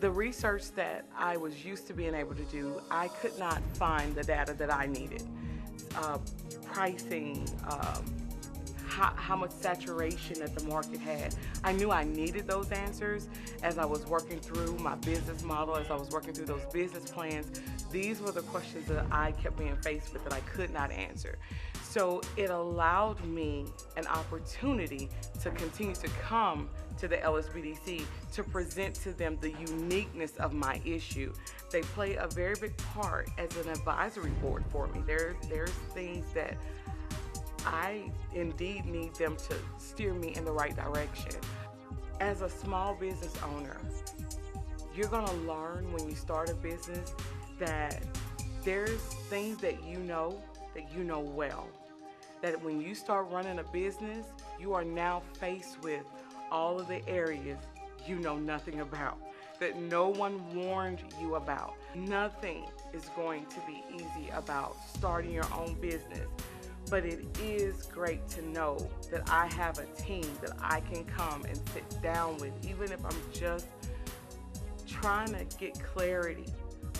The research that I was used to being able to do, I could not find the data that I needed. Uh, pricing, um, how, how, much saturation that the market had. I knew I needed those answers as I was working through my business model, as I was working through those business plans. These were the questions that I kept being faced with that I could not answer. So it allowed me an opportunity to continue to come to the LSBDC to present to them the uniqueness of my issue. They play a very big part as an advisory board for me. There, there's things that I indeed need them to steer me in the right direction. As a small business owner, you're gonna learn when you start a business that there's things that you know that you know well. That when you start running a business, you are now faced with all of the areas you know nothing about, that no one warned you about. Nothing is going to be easy about starting your own business but it is great to know that I have a team that I can come and sit down with, even if I'm just trying to get clarity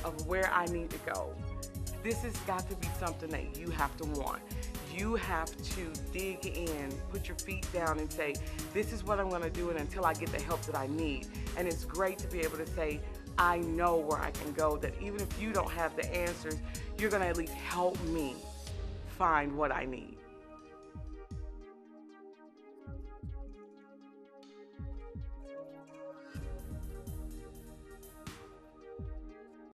of where I need to go. This has got to be something that you have to want. You have to dig in, put your feet down and say, this is what I'm gonna do and until I get the help that I need. And it's great to be able to say, I know where I can go, that even if you don't have the answers, you're gonna at least help me find what I need.